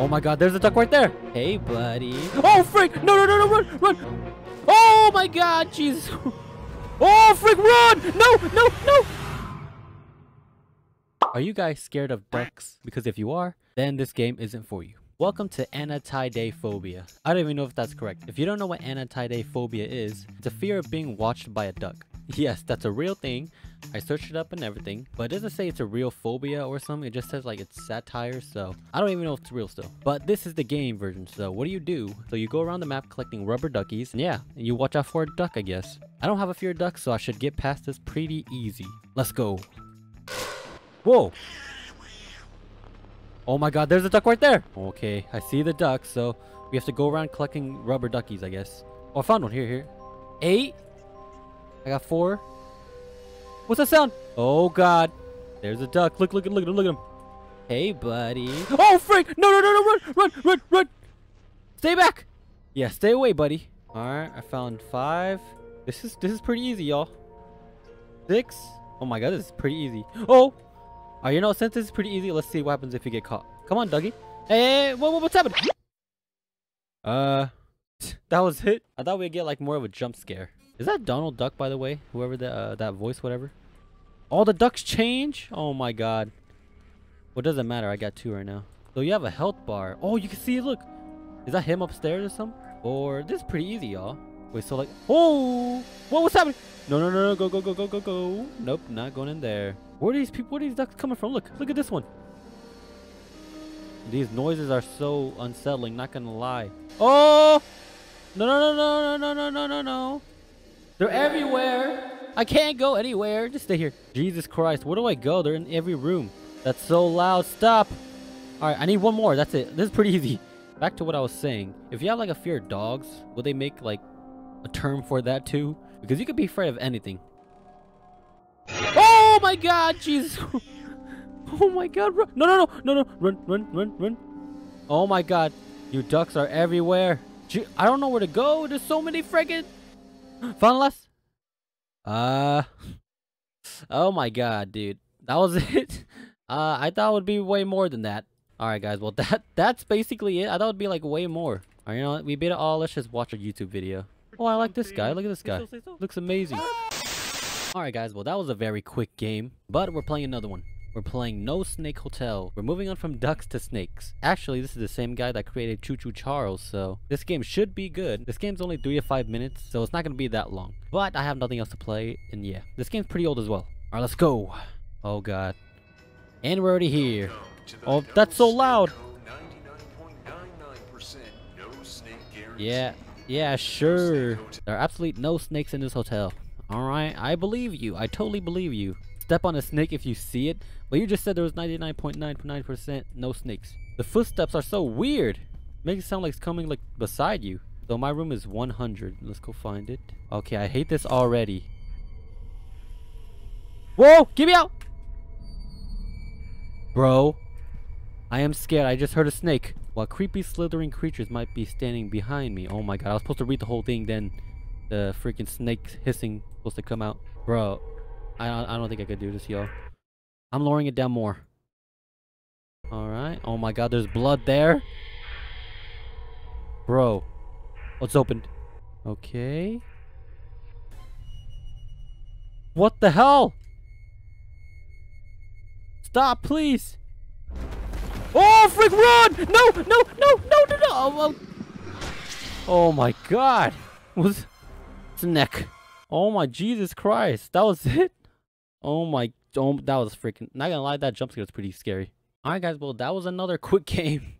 Oh my god, there's a duck right there. Hey, buddy. Oh, freak! No, no, no, no, run, run! Oh my god, Jesus. Oh, freak, run! No, no, no! Are you guys scared of ducks? Because if you are, then this game isn't for you. Welcome to anatidaephobia. I don't even know if that's correct. If you don't know what anatidaephobia is, it's a fear of being watched by a duck. Yes, that's a real thing. I searched it up and everything, but it doesn't say it's a real phobia or something. It just says like it's satire, so I don't even know if it's real still. But this is the game version, so what do you do? So you go around the map collecting rubber duckies, and yeah, and you watch out for a duck, I guess. I don't have a fear of ducks, so I should get past this pretty easy. Let's go. Whoa! Oh my god, there's a duck right there! Okay, I see the duck, so we have to go around collecting rubber duckies, I guess. Oh, I found one. Here, here. Eight? I got four. What's that sound? Oh god. There's a duck. Look, look, at look, at him look at him. Hey, buddy. Oh, freak! No, no, no, no, run, run, run, run! Stay back! Yeah, stay away, buddy. Alright, I found five. This is this is pretty easy, y'all. Six. Oh my god, this is pretty easy. Oh! Oh, you know, since this is pretty easy, let's see what happens if you get caught. Come on, Dougie. Hey, hey, what, what's happening? Uh, that was it. I thought we'd get like more of a jump scare. Is that Donald Duck, by the way? Whoever that uh, that voice, whatever. All the ducks change? Oh my god. What well, doesn't matter? I got two right now. So you have a health bar. Oh, you can see. Look. Is that him upstairs or something? Or this is pretty easy, y'all. Wait, so like, oh, what was happening? No, no, no, no, go, go, go, go, go, go. Nope, not going in there. Where are these people? Where are these ducks coming from? Look, look at this one. These noises are so unsettling. Not gonna lie. Oh, no, no, no, no, no, no, no, no, no. They're everywhere. I can't go anywhere. Just stay here. Jesus Christ, where do I go? They're in every room. That's so loud. Stop. All right, I need one more. That's it. This is pretty easy. Back to what I was saying. If you have like a fear of dogs, would they make like a term for that too? Because you could be afraid of anything. Oh my god, Jesus. oh my god, run. No, no, no, no, no. Run, run, run, run. Oh my god. You ducks are everywhere. I don't know where to go. There's so many friggin' Funless? Uh. Oh my god, dude. That was it. Uh, I thought it would be way more than that. Alright, guys. Well, that that's basically it. I thought it would be like way more. Alright, you know what? We beat it all. Let's just watch a YouTube video. Oh, I like this guy. Look at this guy. Looks amazing. Alright, guys. Well, that was a very quick game. But we're playing another one. We're playing No Snake Hotel. We're moving on from ducks to snakes. Actually, this is the same guy that created Choo Choo Charles, so this game should be good. This game's only 3 to 5 minutes, so it's not going to be that long. But I have nothing else to play, and yeah. This game's pretty old as well. Alright, let's go. Oh god. And we're already here. Oh, that's so loud! Yeah, yeah, sure. There are absolutely no snakes in this hotel. Alright, I believe you. I totally believe you. Step on a snake if you see it, but you just said there was 99.99% no snakes. The footsteps are so weird. Makes it sound like it's coming like beside you. So my room is 100. Let's go find it. Okay, I hate this already. Whoa! Get me out! Bro. I am scared. I just heard a snake. While creepy slithering creatures might be standing behind me. Oh my god, I was supposed to read the whole thing then the freaking snake hissing supposed to come out. Bro, I, I don't think I could do this, y'all. I'm lowering it down more. Alright. Oh my god, there's blood there. Bro. Oh, it's opened. Okay. What the hell? Stop, please. Oh, frick, run! No, no, no, no, no, no. Oh, oh. my god. Was it's a neck. Oh my Jesus Christ. That was it? Oh my, oh, that was freaking, not gonna lie, that jump scare was pretty scary. Alright guys, well that was another quick game.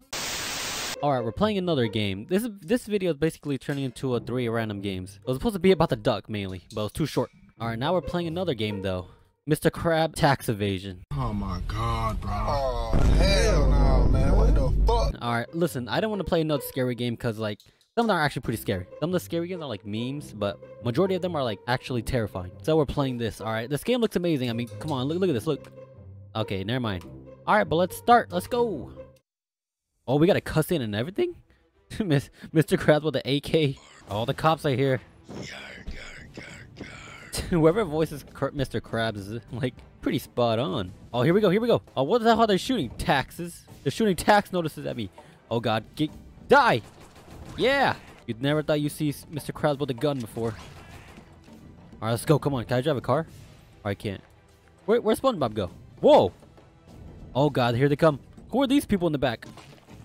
Alright, we're playing another game. This this video is basically turning into a three random games. It was supposed to be about the duck mainly, but it was too short. Alright, now we're playing another game though. Mr. Crab Tax Evasion. Oh my god, bro. Oh, hell no, man. What the fuck? Alright, listen, I don't want to play another scary game because like, some of them are actually pretty scary. Some of the scary games are like memes, but majority of them are like actually terrifying. So we're playing this, alright? This game looks amazing. I mean, come on, look, look at this, look. Okay, never mind. Alright, but let's start. Let's go. Oh, we got a cuss in and everything? Miss, Mr. Krabs with the AK. All the cops are here. Whoever voices Mr. Krabs is like pretty spot on. Oh, here we go, here we go. Oh, what the hell are they shooting? Taxes. They're shooting tax notices at me. Oh god, get die! Yeah! You'd never thought you'd see Mr. Krabs with a gun before. Alright, let's go. Come on. Can I drive a car? I can't. Where, where's SpongeBob go? Whoa! Oh god, here they come. Who are these people in the back?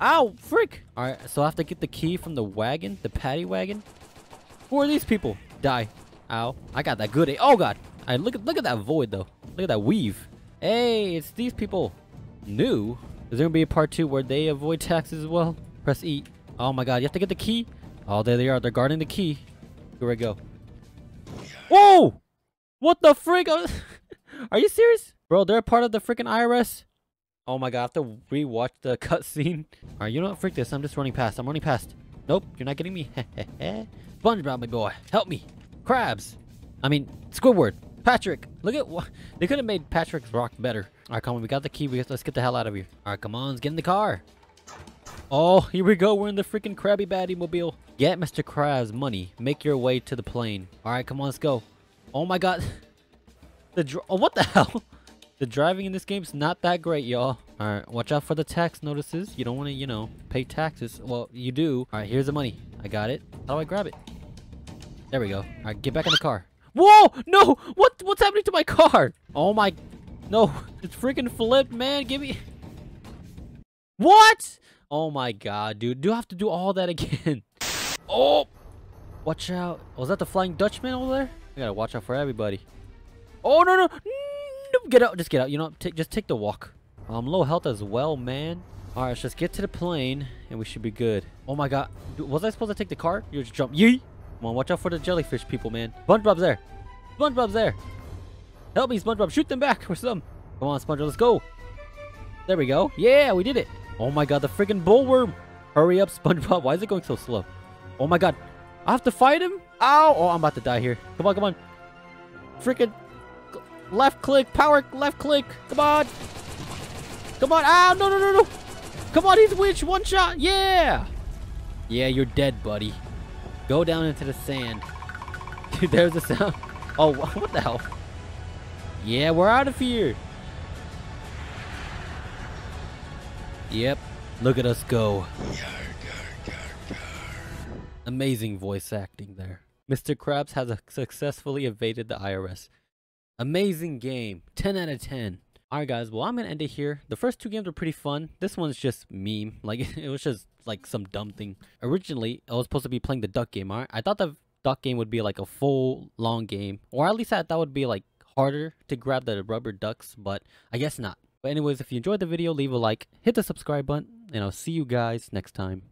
Ow! Freak! Alright, so I have to get the key from the wagon, the paddy wagon. Who are these people? Die. Ow. I got that good. Oh god! Alright, look at look at that void though. Look at that weave. Hey, it's these people. New? Is there gonna be a part two where they avoid taxes as well? Press E. Oh my god, you have to get the key. Oh, there they are. They're guarding the key. Here we go. Whoa! What the frick? Are you serious? Bro, they're part of the freaking IRS? Oh my god, I have to rewatch the cutscene. Alright, you know what? Frick this. I'm just running past. I'm running past. Nope, you're not getting me. SpongeBob, my boy. Help me. Krabs. I mean, Squidward. Patrick. Look at what. They could have made Patrick's rock better. Alright, come on. We got the key. We let's get the hell out of here. Alright, come on. Let's get in the car. Oh, here we go. We're in the freaking Krabby Patty mobile. Get Mr. Krabs money. Make your way to the plane. Alright, come on. Let's go. Oh my god. The oh, what the hell? The driving in this game is not that great, y'all. Alright, watch out for the tax notices. You don't want to, you know, pay taxes. Well, you do. Alright, here's the money. I got it. How do I grab it? There we go. Alright, get back in the car. Whoa! No! What? What's happening to my car? Oh my... No. It's freaking flipped, man. Give me... What? Oh my god, dude. Do I have to do all that again? oh! Watch out. Oh, was that the Flying Dutchman over there? I gotta watch out for everybody. Oh, no, no! no get out. Just get out. You know, just take the walk. I'm low health as well, man. Alright, let's just get to the plane, and we should be good. Oh my god. Was I supposed to take the car? You just jump. Yee! Come on, watch out for the jellyfish people, man. SpongeBob's there. SpongeBob's there. Help me, SpongeBob. Shoot them back or some. Come on, SpongeBob. Let's go. There we go. Yeah, we did it. Oh my god, the freaking bullworm. Hurry up, SpongeBob. Why is it going so slow? Oh my god. I have to fight him? Ow! Oh, I'm about to die here. Come on, come on. Freaking left click, power left click. Come on. Come on. Ow, no, no, no, no. Come on, he's witch. One shot. Yeah. Yeah, you're dead, buddy. Go down into the sand. Dude, there's the sound. Oh, what the hell? Yeah, we're out of here. Yep. Look at us go. Amazing voice acting there. Mr. Krabs has successfully evaded the IRS. Amazing game. 10 out of 10. Alright guys, well I'm gonna end it here. The first two games were pretty fun. This one's just meme. Like, it was just like some dumb thing. Originally, I was supposed to be playing the duck game, alright? I thought the duck game would be like a full, long game. Or at least I thought would be like harder to grab the rubber ducks, but I guess not. But anyways, if you enjoyed the video, leave a like, hit the subscribe button, and I'll see you guys next time.